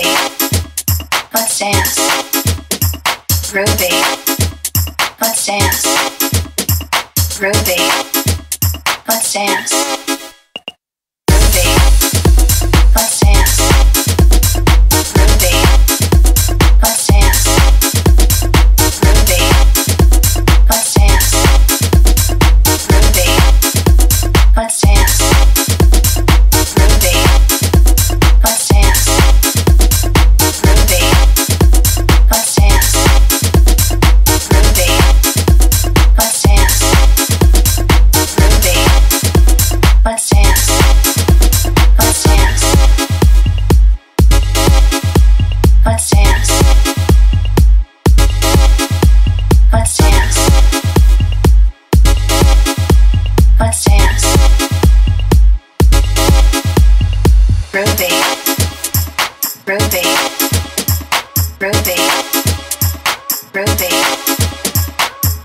Groovy. Let's dance. Groovy. Let's dance. Groovy. Let's dance.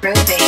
Groovy.